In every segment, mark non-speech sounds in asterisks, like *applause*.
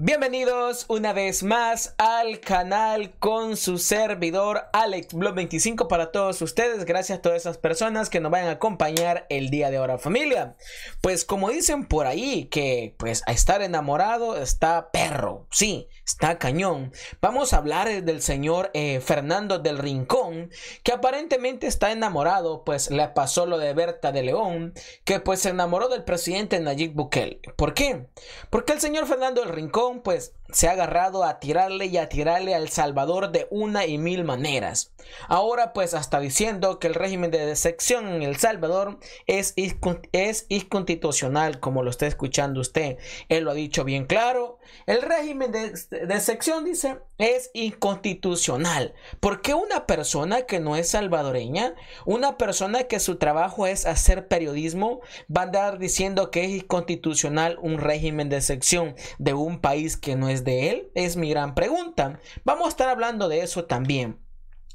Bienvenidos una vez más al canal con su servidor AlexBlog25 para todos ustedes. Gracias a todas esas personas que nos vayan a acompañar el día de ahora familia. Pues como dicen por ahí que pues a estar enamorado está perro. Sí, está cañón. Vamos a hablar del señor eh, Fernando del Rincón que aparentemente está enamorado. Pues le pasó lo de Berta de León que pues se enamoró del presidente Nayib Bukele. ¿Por qué? Porque el señor Fernando del Rincón pues se ha agarrado a tirarle y a tirarle al Salvador de una y mil maneras. Ahora pues hasta diciendo que el régimen de sección en El Salvador es, es inconstitucional, como lo está escuchando usted. Él lo ha dicho bien claro. El régimen de, de sección dice es inconstitucional. Porque una persona que no es salvadoreña, una persona que su trabajo es hacer periodismo, va a andar diciendo que es inconstitucional un régimen de sección de un país que no es de él? Es mi gran pregunta. Vamos a estar hablando de eso también.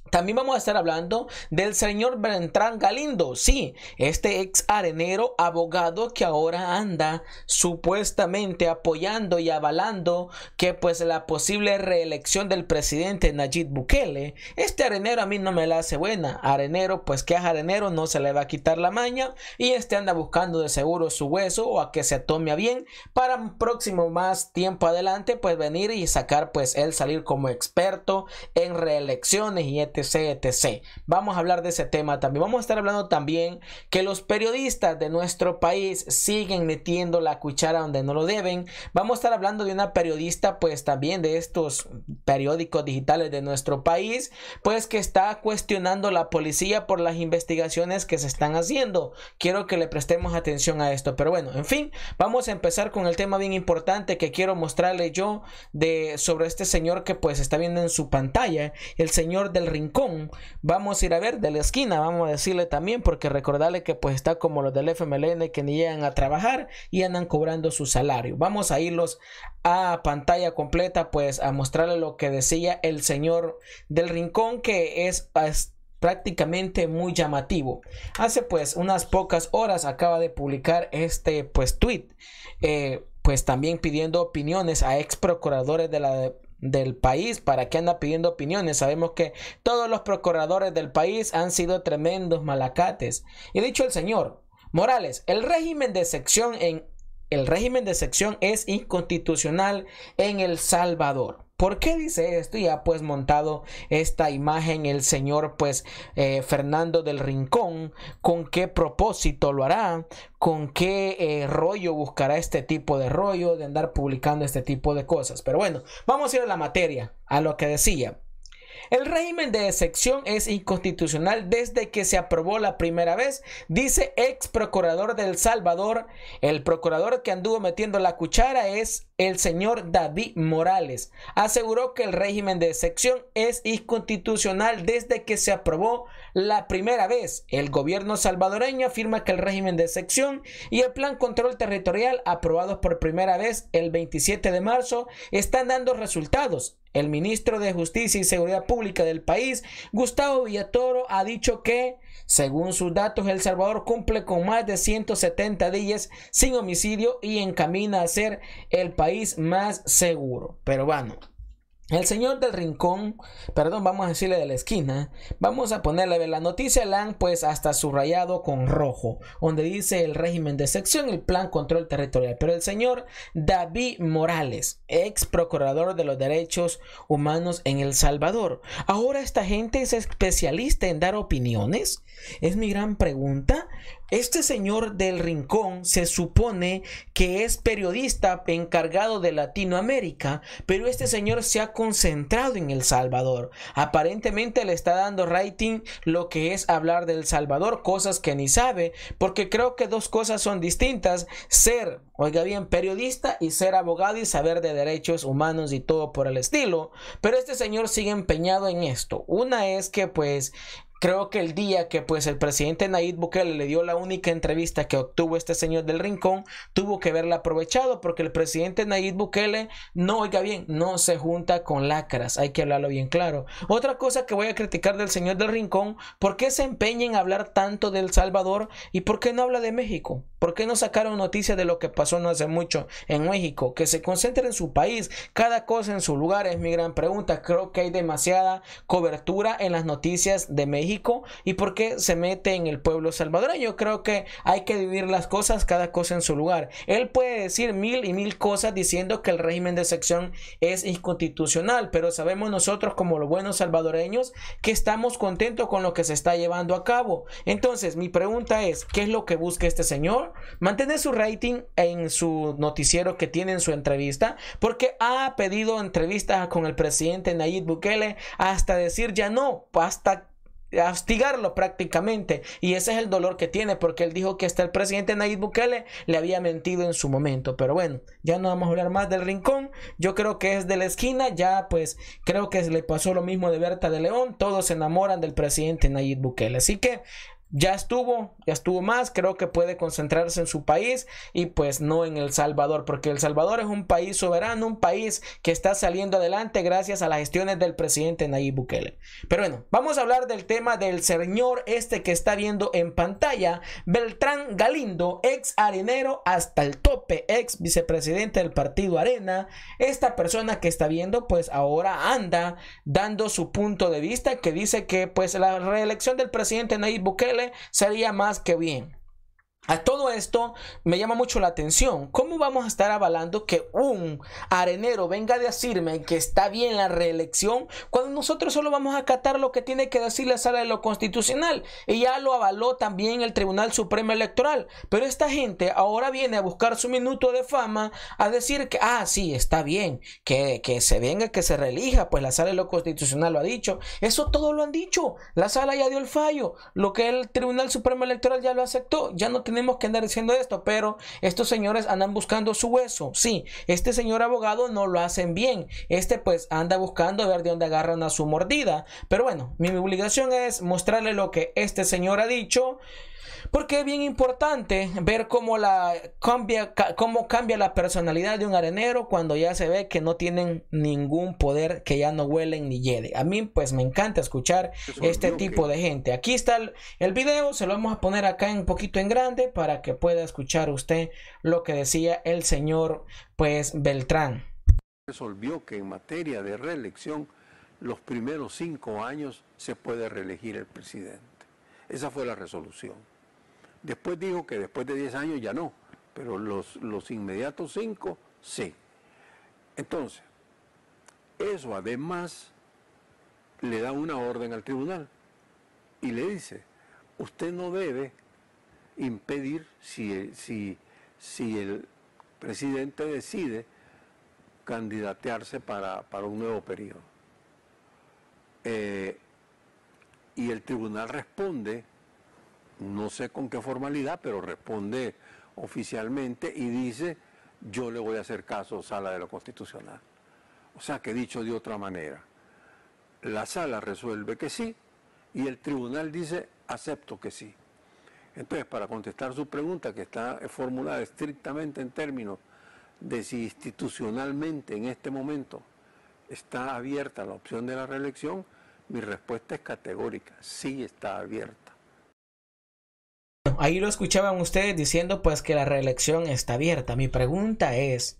También vamos a estar hablando del señor Beltrán Galindo. Sí, este ex arenero abogado que ahora anda supuestamente apoyando y avalando que pues la posible reelección del presidente Nayib Bukele. Este arenero a mí no me la hace buena. Arenero, pues que es arenero, no se le va a quitar la maña. Y este anda buscando de seguro su hueso o a que se tome bien para un próximo más tiempo adelante, pues venir y sacar, pues él salir como experto en reelecciones y etc etc, Vamos a hablar de ese tema también. Vamos a estar hablando también que los periodistas de nuestro país siguen metiendo la cuchara donde no lo deben. Vamos a estar hablando de una periodista, pues también de estos periódicos digitales de nuestro país, pues que está cuestionando la policía por las investigaciones que se están haciendo. Quiero que le prestemos atención a esto. Pero bueno, en fin, vamos a empezar con el tema bien importante que quiero mostrarle yo de sobre este señor que pues está viendo en su pantalla, el señor del rincón Vamos a ir a ver de la esquina, vamos a decirle también, porque recordarle que pues está como los del FMLN que ni llegan a trabajar y andan cobrando su salario. Vamos a irlos a pantalla completa, pues a mostrarle lo que decía el señor del rincón, que es, prácticamente muy llamativo. Hace pues unas pocas horas acaba de publicar este pues tweet, eh, pues también pidiendo opiniones a ex procuradores de la del país, ¿para qué anda pidiendo opiniones? Sabemos que todos los procuradores del país han sido tremendos malacates. Y dicho el señor Morales, el régimen de sección en el régimen de sección es inconstitucional en El Salvador. ¿Por qué dice esto? Y ha pues montado esta imagen el señor pues eh, Fernando del Rincón. ¿Con qué propósito lo hará? ¿Con qué eh, rollo buscará este tipo de rollo de andar publicando este tipo de cosas? Pero bueno, vamos a ir a la materia, a lo que decía. El régimen de excepción es inconstitucional desde que se aprobó la primera vez, dice ex procurador del Salvador. El procurador que anduvo metiendo la cuchara es el señor David Morales. Aseguró que el régimen de excepción es inconstitucional desde que se aprobó la primera vez. El gobierno salvadoreño afirma que el régimen de excepción y el plan control territorial aprobados por primera vez el 27 de marzo están dando resultados. El ministro de Justicia y Seguridad Pública del país, Gustavo Villatoro, ha dicho que, según sus datos, El Salvador cumple con más de 170 días sin homicidio y encamina a ser el país más seguro. Pero bueno, el señor del rincón, perdón, vamos a decirle de la esquina, vamos a ponerle la noticia, la pues hasta subrayado con rojo, donde dice el régimen de sección, el plan control territorial. Pero el señor David Morales, ex procurador de los derechos humanos en El Salvador, ahora esta gente es especialista en dar opiniones. Es mi gran pregunta. Este señor del rincón se supone que es periodista encargado de Latinoamérica, pero este señor se ha concentrado en El Salvador. Aparentemente le está dando rating lo que es hablar del Salvador, cosas que ni sabe, porque creo que dos cosas son distintas. Ser, oiga bien, periodista y ser abogado y saber de derechos humanos y todo por el estilo. Pero este señor sigue empeñado en esto. Una es que pues Creo que el día que pues el presidente Nayib Bukele le dio la única entrevista que obtuvo este señor del Rincón, tuvo que verla aprovechado porque el presidente Nayib Bukele no, oiga bien, no se junta con lacras, hay que hablarlo bien claro. Otra cosa que voy a criticar del señor del Rincón, ¿por qué se empeña en hablar tanto del Salvador y por qué no habla de México? ¿Por qué no sacaron noticias de lo que pasó no hace mucho en México, que se concentren en su país, cada cosa en su lugar es mi gran pregunta. Creo que hay demasiada cobertura en las noticias de México y por qué se mete en el pueblo salvadoreño. Creo que hay que dividir las cosas, cada cosa en su lugar. Él puede decir mil y mil cosas diciendo que el régimen de sección es inconstitucional, pero sabemos nosotros como los buenos salvadoreños que estamos contentos con lo que se está llevando a cabo. Entonces, mi pregunta es, ¿qué es lo que busca este señor? Mantener su rating en su noticiero que tiene en su entrevista, porque ha pedido entrevistas con el presidente Nayib Bukele hasta decir ya no, hasta hostigarlo prácticamente. Y ese es el dolor que tiene porque él dijo que hasta el presidente Nayib Bukele le había mentido en su momento. Pero bueno ya no vamos a hablar más del rincón. Yo creo que es de la esquina. Ya pues creo que le pasó lo mismo de Berta de León. Todos se enamoran del presidente Nayib Bukele. Así que ya estuvo, ya estuvo más, creo que puede concentrarse en su país y pues no en El Salvador, porque El Salvador es un país soberano, un país que está saliendo adelante gracias a las gestiones del presidente Nayib Bukele. Pero bueno, vamos a hablar del tema del señor este que está viendo en pantalla, Beltrán Galindo, ex arenero hasta el tope, ex vicepresidente del partido Arena. Esta persona que está viendo pues ahora anda dando su punto de vista que dice que pues la reelección del presidente Nayib Bukele sería más que bien. A todo esto me llama mucho la atención. ¿Cómo vamos a estar avalando que un arenero venga a decirme que está bien la reelección cuando nosotros solo vamos a acatar lo que tiene que decir la sala de lo constitucional? Y ya lo avaló también el Tribunal Supremo Electoral. Pero esta gente ahora viene a buscar su minuto de fama a decir que, ah, sí, está bien, que, que se venga, que se reelija, pues la sala de lo constitucional lo ha dicho. Eso todo lo han dicho. La sala ya dio el fallo. Lo que el Tribunal Supremo Electoral ya lo aceptó. Ya no tenemos que andar diciendo esto, pero estos señores andan buscando su hueso. Sí, este señor abogado no lo hacen bien. Este pues anda buscando ver de dónde agarran a su mordida. Pero bueno, mi obligación es mostrarle lo que este señor ha dicho. Porque es bien importante ver cómo, la, cambia, cómo cambia la personalidad de un arenero cuando ya se ve que no tienen ningún poder, que ya no huelen ni hiede. A mí pues me encanta escuchar este tipo de gente. Aquí está el, el, video, se lo vamos a poner acá un poquito en grande para que pueda escuchar usted lo que decía el señor pues Beltrán. Resolvió que en materia de reelección los primeros cinco años se puede reelegir el presidente. Esa fue la resolución. Después dijo que después de 10 años ya no, pero los, los inmediatos 5 sí. Entonces, eso además le da una orden al tribunal y le dice, usted no debe impedir si, si, si el presidente decide candidatearse para, un nuevo periodo. Eh, y el tribunal responde no sé con qué formalidad, pero responde oficialmente y dice, yo le voy a hacer caso a Sala de lo Constitucional. O sea que dicho de otra manera, la sala resuelve que sí y el tribunal dice, acepto que sí. Entonces, para contestar su pregunta, que está formulada estrictamente en términos de si institucionalmente en este momento está abierta la opción de la reelección, mi respuesta es categórica, sí está abierta. Ahí lo escuchaban ustedes diciendo pues que la reelección está abierta. Mi pregunta es,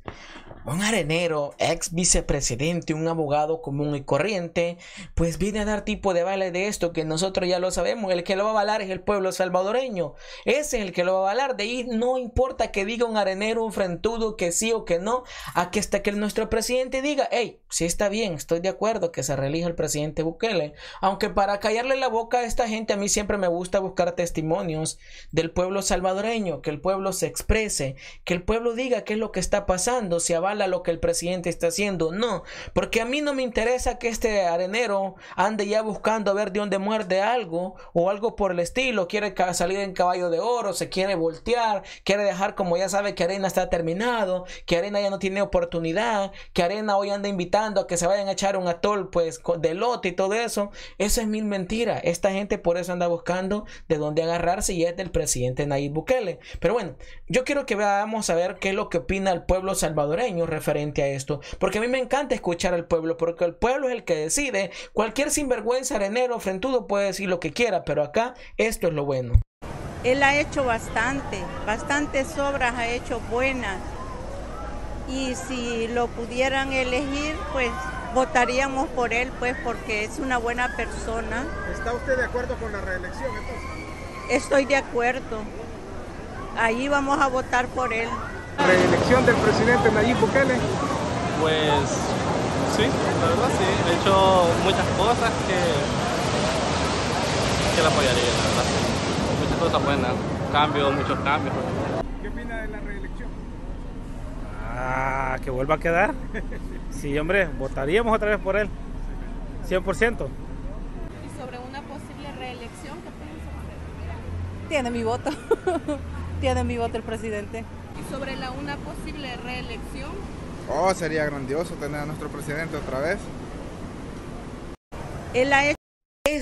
un arenero, ex vicepresidente, un abogado común y corriente, pues viene a dar tipo de vale de esto que nosotros ya lo sabemos. El que lo va a avalar es el pueblo salvadoreño. Ese es el que lo va a avalar. De ahí no importa que diga un arenero, un frentudo, que sí o que no, aquí hasta que nuestro presidente diga, hey, sí está bien, estoy de acuerdo que se reelija el presidente Bukele. Aunque para callarle la boca a esta gente, a mí siempre me gusta buscar testimonios del pueblo salvadoreño, que el pueblo se exprese, que el pueblo diga qué es lo que está pasando, si avala lo que el presidente está haciendo. No, porque a mí no me interesa que este arenero ande ya buscando a ver de dónde muerde algo o algo por el estilo, quiere salir en caballo de oro, se quiere voltear, quiere dejar como ya sabe que Arena está terminado, que Arena ya no tiene oportunidad, que Arena hoy anda invitando a que se vayan a echar un atol pues de lote y todo eso. Eso es mil mentiras. Esta gente por eso anda buscando de dónde agarrarse y es del presidente Nayib Bukele. Pero bueno, yo quiero que veamos a ver qué es lo que opina el pueblo salvadoreño referente a esto. Porque a mí me encanta escuchar al pueblo, porque el pueblo es el que decide. Cualquier sinvergüenza, arenero, frentudo puede decir lo que quiera, pero acá esto es lo bueno. Él ha hecho bastante, bastantes obras ha hecho buenas. Y si lo pudieran elegir, pues votaríamos por él, pues porque es una buena persona. ¿Está usted de acuerdo con la reelección entonces? Estoy de acuerdo. Ahí vamos a votar por él. ¿Reelección del presidente Nayib Bukele? Pues sí, la verdad sí. He hecho muchas cosas que, que la apoyaría, la verdad. Muchas cosas buenas, cambios, muchos cambios. ¿Qué opina de la reelección? Que vuelva a quedar. *laughs* Sí, hombre, votaríamos otra vez por él. 100%. ¿Y sobre una posible reelección qué piensa? Tiene mi voto. *laughs* Tiene mi voto el presidente. ¿Y sobre la una posible reelección? Oh, sería grandioso tener a nuestro presidente otra vez. Él ha hecho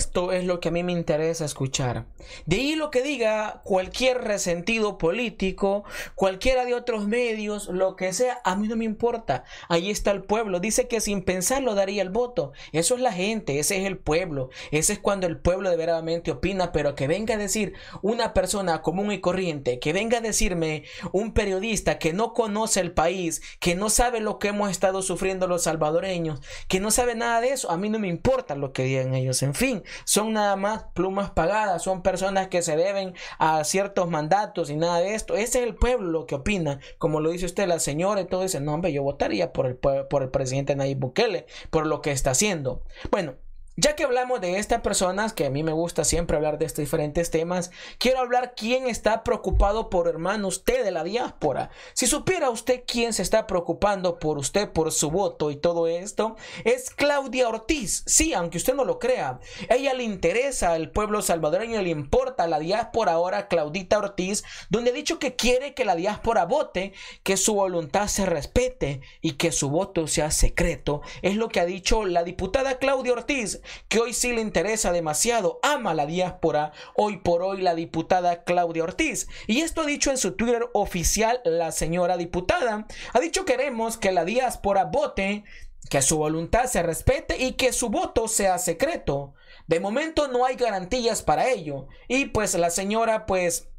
Esto es lo que a mí me interesa escuchar. De ahí lo que diga cualquier resentido político, cualquiera de otros medios, lo que sea, a mí no me importa. Ahí está el pueblo. Dice que sin pensarlo daría el voto. Eso es la gente, ese es el pueblo. Ese es cuando el pueblo de verdaderamente opina, pero que venga a decir una persona común y corriente, que venga a decirme un periodista que no conoce el país, que no sabe lo que hemos estado sufriendo los salvadoreños, que no sabe nada de eso, a mí no me importa lo que digan ellos. En fin, son nada más plumas pagadas, son personas que se deben a ciertos mandatos y nada de esto. Ese es el pueblo lo que opina, como lo dice usted, la señora y todo ese nombre, yo votaría por el, por el presidente Nayib Bukele, por lo que está haciendo. Bueno. Ya que hablamos de estas personas, que a mí me gusta siempre hablar de estos diferentes temas, quiero hablar quién está preocupado por hermano usted de la diáspora. Si supiera usted quién se está preocupando por usted, por su voto y todo esto, es Claudia Ortiz. Sí, aunque usted no lo crea. Ella le interesa al pueblo salvadoreño, le importa la diáspora ahora, Claudita Ortiz, donde ha dicho que quiere que la diáspora vote, que su voluntad se respete y que su voto sea secreto. Es lo que ha dicho la diputada Claudia Ortiz que hoy sí le interesa demasiado, ama la diáspora, hoy por hoy la diputada Claudia Ortiz. Y esto ha dicho en su Twitter oficial la señora diputada. Ha dicho queremos que la diáspora vote, que su voluntad se respete y que su voto sea secreto. De momento no hay garantías para ello. Y pues la señora pues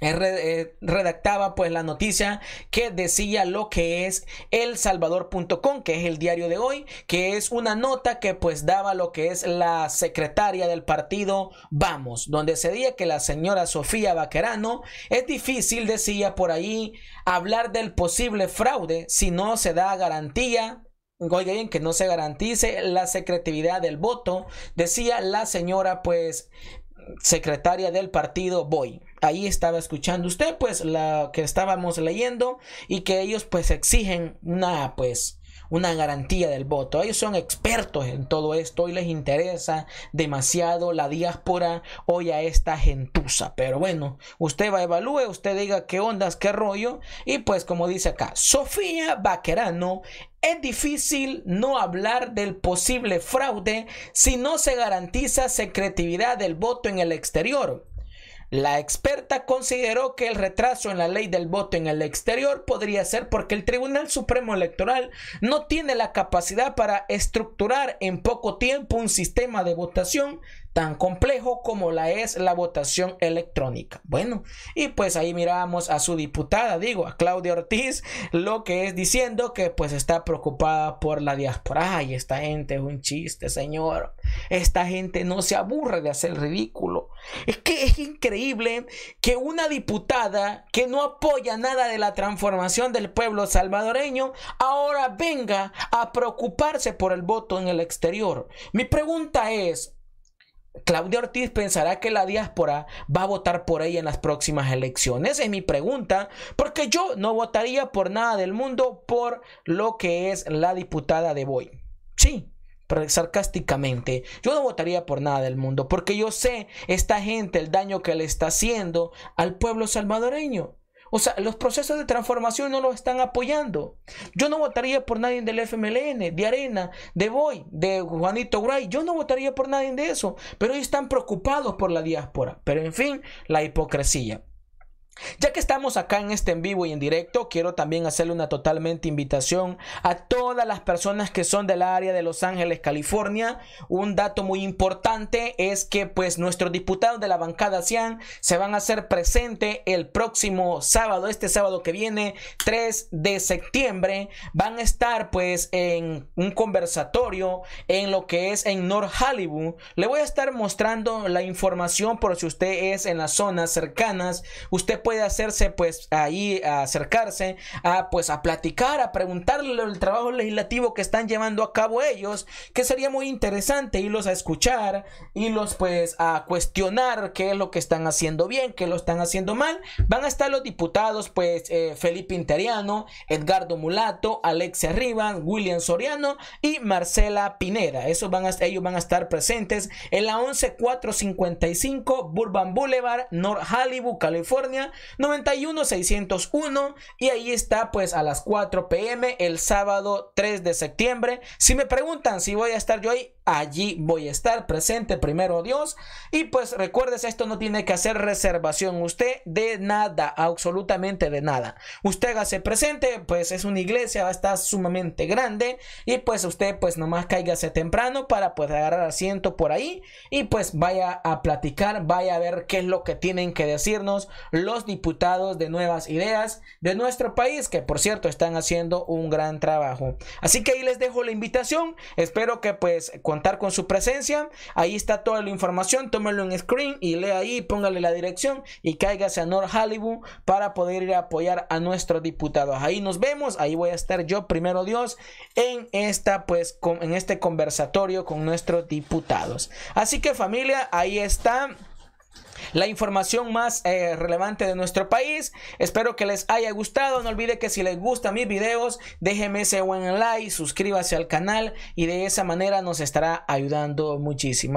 redactaba pues la noticia que decía lo que es el salvador.com que es el diario de hoy que es una nota que pues daba lo que es la secretaria del partido Vamos donde se decía que la señora Sofía Vaquerano es difícil decía por ahí hablar del posible fraude si no se da garantía Oiga bien, que no se garantice la secretividad del voto, decía la señora, pues, secretaria del partido Boy. Ahí estaba escuchando usted, pues, la que estábamos leyendo y que ellos, pues, exigen una, pues, una garantía del voto. Ellos son expertos en todo esto. Hoy les interesa demasiado la diáspora, hoy a esta gentuza. Pero bueno, usted va a evalúe, usted diga qué ondas, qué rollo. Y pues como dice acá, Sofía Vaquerano, es difícil no hablar del posible fraude si no se garantiza secretividad del voto en el exterior. La experta consideró que el retraso en la ley del voto en el exterior podría ser porque el Tribunal Supremo Electoral no tiene la capacidad para estructurar en poco tiempo un sistema de votación tan complejo como la es la votación electrónica. Bueno, y pues ahí miramos a su diputada, digo, a Claudia Ortiz, lo que es diciendo que pues está preocupada por la diáspora. Ay, esta gente es un chiste, señor. Esta gente no se aburre de hacer ridículo. Es que es increíble que una diputada que no apoya nada de la transformación del pueblo salvadoreño ahora venga a preocuparse por el voto en el exterior. Mi pregunta es, Claudia Ortiz pensará que la diáspora va a votar por ella en las próximas elecciones. Esa es mi pregunta, porque yo no votaría por nada del mundo por lo que es la diputada de Boy. Sí, pero sarcásticamente. Yo no votaría por nada del mundo, porque yo sé esta gente el daño que le está haciendo al pueblo salvadoreño. O sea, los procesos de transformación no los están apoyando. Yo no votaría por nadie del FMLN, de Arena, de Boy, de Juanito Gray. Yo no votaría por nadie de eso. Pero ellos están preocupados por la diáspora. Pero en fin, la hipocresía. Ya que estamos acá en este en vivo y en directo, quiero también hacerle una totalmente invitación a todas las personas que son del área de Los Ángeles, California. Un dato muy importante es que pues nuestros diputados de la bancada CIAN se van a hacer presente el próximo sábado, este sábado que viene, 3 de septiembre. Van a estar pues en un conversatorio en lo que es en North Hollywood. Le voy a estar mostrando la información por si usted es en las zonas cercanas. Usted puede hacerse pues ahí acercarse a pues a platicar, a preguntarle el trabajo legislativo que están llevando a cabo ellos, que sería muy interesante irlos a escuchar, irlos pues a cuestionar qué es lo que están haciendo bien, qué lo están haciendo mal. Van a estar los diputados pues eh, Felipe Interiano, Edgardo Mulato, Alexia Rivas, William Soriano y Marcela Pineda. Esos van a, ellos van a estar presentes en la 11455 Burban Boulevard, North Hollywood, California 91601 y ahí está pues a las 4 pm el sábado 3 de septiembre. Si me preguntan si voy a estar yo ahí, allí voy a estar presente primero Dios y pues recuerdes esto no tiene que hacer reservación usted de nada absolutamente de nada usted hágase presente pues es una iglesia estar sumamente grande y pues usted pues nomás cáigase temprano para poder agarrar asiento por ahí y pues vaya a platicar vaya a ver qué es lo que tienen que decirnos los diputados de nuevas ideas de nuestro país que por cierto están haciendo un gran trabajo así que ahí les dejo la invitación espero que pues contar con su presencia. Ahí está toda la información, tómelo en screen y lea ahí, póngale la dirección y cáigase a North Hollywood para poder ir a apoyar a nuestros diputados. Ahí nos vemos, ahí voy a estar yo, primero Dios, en esta pues en este conversatorio con nuestros diputados. Así que familia, ahí está la información más eh, relevante de nuestro país. Espero que les haya gustado. No olvide que si les gustan mis videos, déjenme ese buen like, suscríbase al canal y de esa manera nos estará ayudando muchísimo.